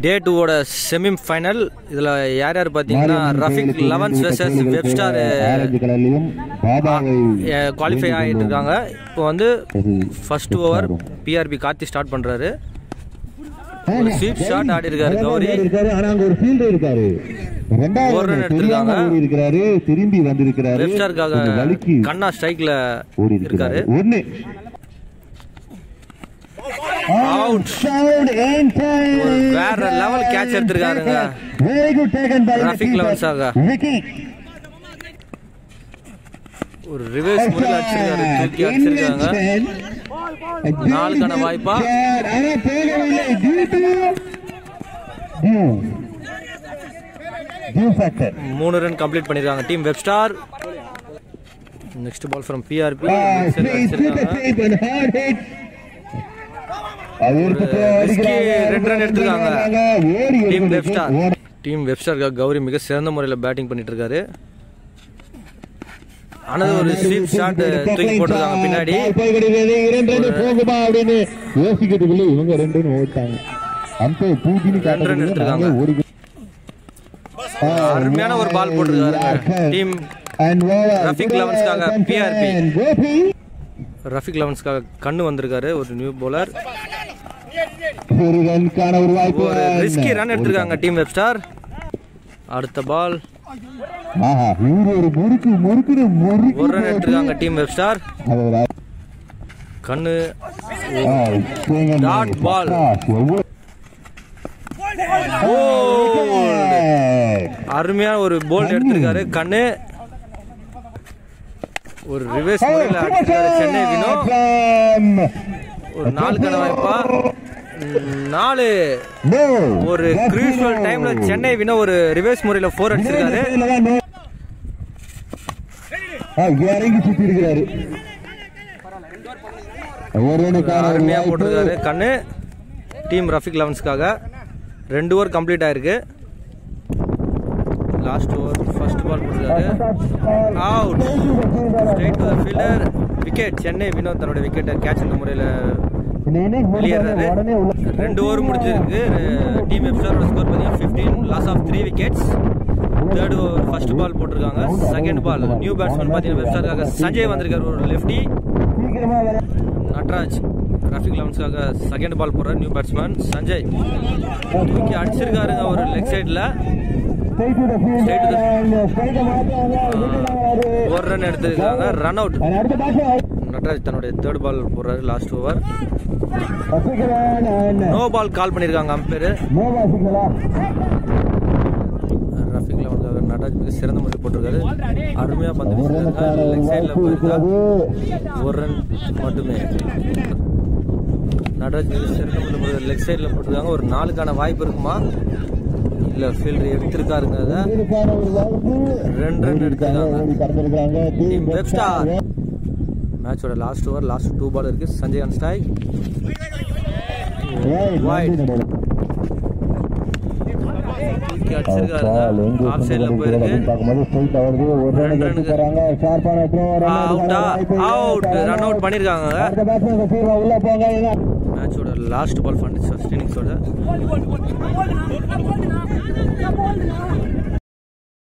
டே டூவோட semi final இதில் யார் யார் பார்த்தீங்கன்னா Rafiq elevens versus Webstar qualify ஆகிட்டு இருக்காங்க. இப்போ வந்து first over BRP Karthi start பண்ணுறாரு ஒரு sweep shot ஆடி இருக்காரு கௌரி. ஒரு தெரியாம எடுத்திருக்காங்க. திரும்பி வலிக்கு கண்ணா ஸ்ட்ரைக்கில் ஓடி இருக்காரு. ஒரு வேற level catch எடுத்திருக்காருங்க. Very good taken by levels ஆக. விக்கி ஒரு ரிவர்ஸ் முறையில் அடிச்சிருக்காரு. தூக்கி அடிச்சிருக்காங்க. நாலுக்கான வாய்ப்பா? மூணு ரன் கம்ப்ளீட் பண்ணிருக்காங்க. Team Webstar next ball from BRP ரெண்டு எடுத்திருக்காங்க. Team. Webstar team Webstar Gowri மிக சிறந்த முறையில் பேட்டிங் பண்ணிட்டு இருக்காரு ஆனது ஒரு ஸ்வீப் ஷாட் தூக்கி போட்டிருக்காங்க பின்னாடி பால். இரண்டு போகுமா அப்படின்னு யோசிக்கிறதுக்குள்ள இவங்க ரெண்டு எடுத்திருக்காங்க. அருமையான ஒரு. ரஃபிக் லெவன்ஸ்க்காக PRP. ரஃபிக் லெவன்ஸ்க்காக கண்ணு வந்திருக்காரு ஒரு நியூ bowler. ஒரு ரிஸ்கி ரன் எடுத்திருக்காங்க டீம் வெப்ஸ்டார் அடுத்த பால் ஒரு ரன் எடுத்திருக்காங்க டீம் வெப்ஸ்டார் கண்ணு. Ah, எவ்வளவு- அருமையான ஒரு போல்ட் எடுத்திருக்காரு. கண்ணு. ஒரு ரிவர்ஸ் முறையில் அடிச்சிருக்காரு சென்னை வினோ ஒரு நாலுக்கான வாய்ப்பா. ம், நாலு. ஒரு கிரூஷியல் டைம்ல சென்னை வினோ ஒரு ரிவர்ஸ் முறையில ஃபோர் அடிச்சிருக்காரு. இறங்கி சுத்தி இருக்கிறாரு அருமையா. போட்டிருக்காரு. கண்ணு. டீம் ரஃபிக் லெவன்ஸ்க்காக ரெண்டு ஓவர் கம்ப்ளீட் ஆயிருக்கு. லாஸ்ட் ஓவர் ஃபர்ஸ்ட் பால் போட்டிருக்காரு out straight to fielder wicket Chennai Vinod தன்னோட விக்கெட்டை கேட்ச் இந்த முறையில் வெளியேறாரு. ரெண்டு ஓவர் முடிஞ்சிருக்கு. டீம் எஃப்ஸ்டாரோட ஸ்கோர் பார்த்தீங்கன்னா fifteen loss of three wickets third over first ball போட்டிருக்காங்க. செகண்ட் பால் நியூ பேட்ஸ்மேன் பார்த்தீங்கன்னா வெப்ஸ்டாருக்காக சஞ்சய் வந்திருக்காரு ஒரு லெஃப்டி நட்ராஜ் டிராஃபிக் லெவன்ஸ்க்காக செகண்ட் பால் போடுற நியூ பேட்ஸ்மேன் சஞ்சய். தூக்கி அடிச்சிருக்காருங்க ஒரு லெக் சைடில் ஒரு ரன் எடுத்திருக்காங்க. ரன் அவுட் நட்ராஜ் தன்னுடைய தேர்ட் பால் போடுறாரு last over no ball call பண்ணியிருக்காங்க அம்பேரு நோவா ரஃபிக் நட்ராஜ் மிக சிறந்த முறையில் போட்டிருக்காரு. அருமையாக பந்து ஒரு வீசியிருக்காங்க லெக் சைடில் போயிருக்கா ஒரு ரன் மட்டுமே. நடராஜ் மிக சிறந்த முறையில் லெக் சைடில் போட்டிருக்காங்க. ஒரு நாளுக்கான வாய்ப்பு இருக்குமா? இல்லை ஃபீல்டர் எடுத்திருக்காருங்க ரெண்டு ரன் எடுத்திருக்காங்க. ஓடி கடந்திருக்காங்க Team மேட்சோட last over last two ball இருக்கு. சஞ்சய் அன்ஸ்டாய். ஸ்டாய் தூக்கி ஆஃப் சைடில் போயிருக்கு அவுட் ரன் அவுட் மேட்சோட லாஸ்ட் பால் ஃபண்ட் ஃபர்ஸ்ட் இன்னிங்ஸோட